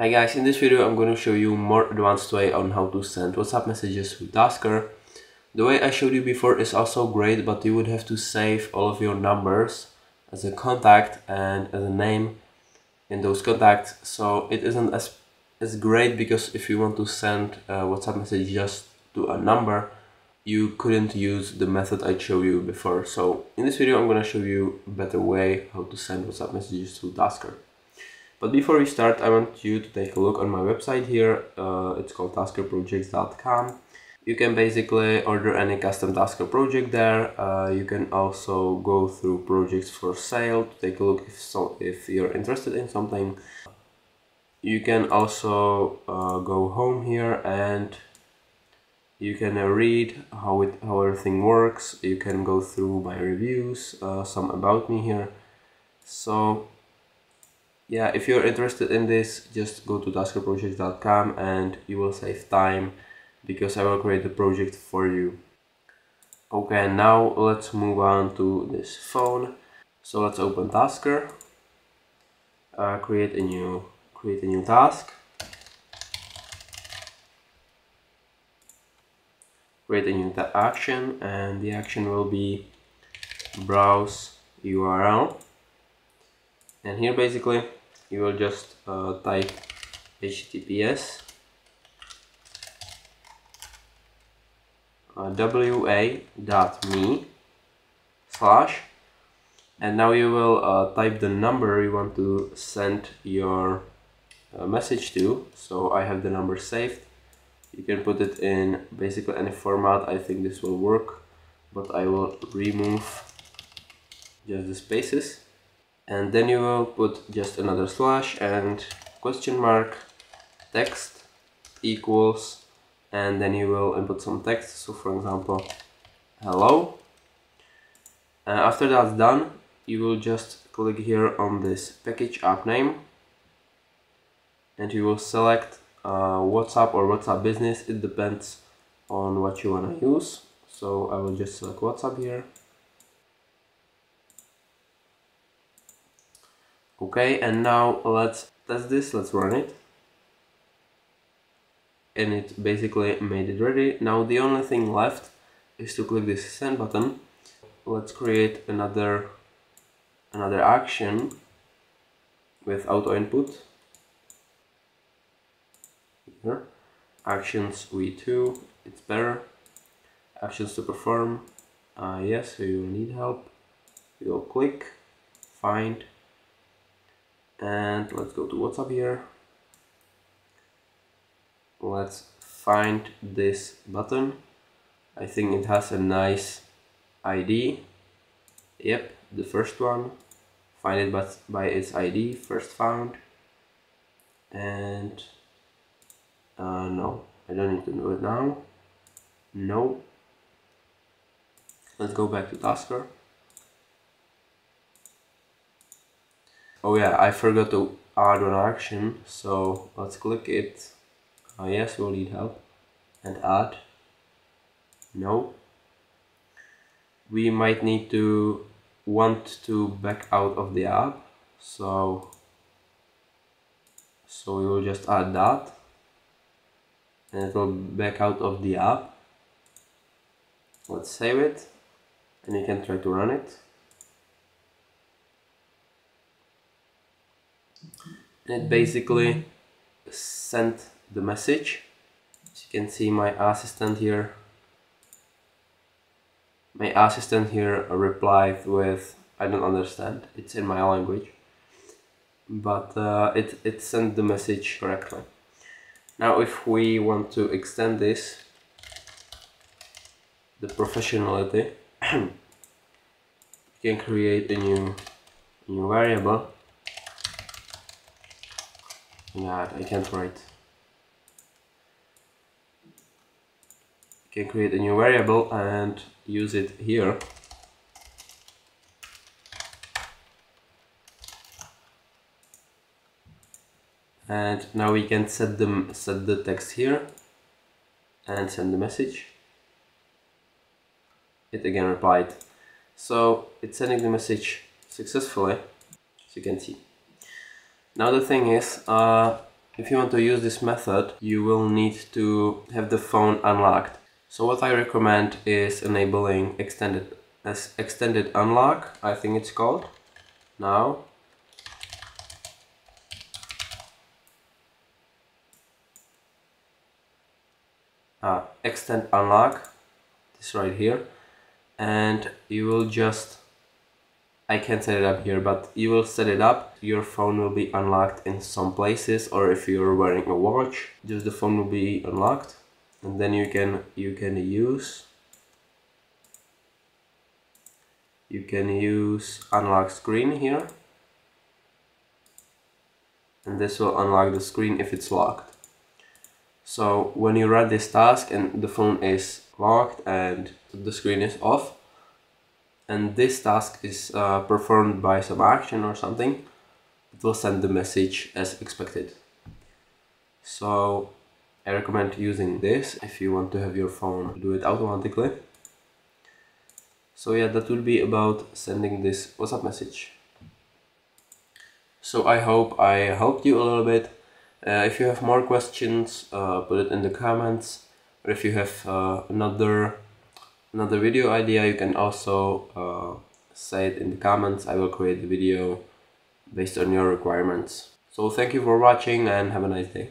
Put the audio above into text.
Hi guys, in this video I'm going to show you more advanced way on how to send WhatsApp messages with Tasker. The way I showed you before is also great, but you would have to save all of your numbers as a contact and as a name in those contacts. So it isn't as, as great because if you want to send a WhatsApp message just to a number, you couldn't use the method I showed you before. So in this video I'm going to show you a better way how to send WhatsApp messages to Tasker. But before we start, I want you to take a look on my website here. Uh, it's called taskerprojects.com. You can basically order any custom Tasker project there. Uh, you can also go through projects for sale to take a look if, so, if you're interested in something. You can also uh, go home here and you can uh, read how it how everything works. You can go through my reviews, uh, some about me here. So yeah, if you're interested in this, just go to taskerprojects.com and you will save time because I will create the project for you. Okay, now let's move on to this phone. So let's open Tasker, uh, create a new create a new task, create a new action, and the action will be browse URL. And here basically you will just uh, type https uh, wa.me slash and now you will uh, type the number you want to send your uh, message to. So I have the number saved. You can put it in basically any format. I think this will work but I will remove just the spaces and then you will put just another slash and question mark text equals and then you will input some text. So for example hello. Uh, after that's done you will just click here on this package app name. And you will select uh, WhatsApp or WhatsApp business. It depends on what you want to use. So I will just select WhatsApp here okay and now let's test this. Let's run it. And it basically made it ready. Now the only thing left is to click this send button. Let's create another another action with AutoInput. Here. Actions v2 it's better. Actions to perform. Uh, yes so you will need help. You will click find and let's go to WhatsApp here. Let's find this button. I think it has a nice ID yep the first one. Find it by, by its ID first found. And uh, no I don't need to do it now. No. Let's go back to Tasker oh yeah I forgot to add an action so let's click it. Uh, yes we'll need help. And add. No. We might need to want to back out of the app so so we will just add that. And it will back out of the app. Let's save it and you can try to run it it basically sent the message. As you can see my assistant here. My assistant here replied with I don't understand. It's in my language. But uh, it, it sent the message correctly. Now if we want to extend this the professionality you can create a new new variable God, I can't write. You can create a new variable and use it here. And now we can set them set the text here and send the message. It again replied. So it's sending the message successfully, as you can see. Now the thing is, uh, If you want to use this method, you will need to have the phone unlocked. So what I recommend is enabling extended as extended unlock, I think it's called. Now uh, extend unlock this right here and you will just I can't set it up here but you will set it up. Your phone will be unlocked in some places or if you're wearing a watch just the phone will be unlocked. And then you can you can use you can use unlock screen here. And this will unlock the screen if it's locked. So when you run this task and the phone is locked and the screen is off and this task is uh, performed by some action or something, it will send the message as expected. So I recommend using this if you want to have your phone do it automatically. So yeah, that will be about sending this WhatsApp message. So I hope I helped you a little bit uh, if you have more questions, uh, put it in the comments. Or if you have uh, another another video idea, you can also uh, say it in the comments. I will create the video based on your requirements. So thank you for watching and have a nice day.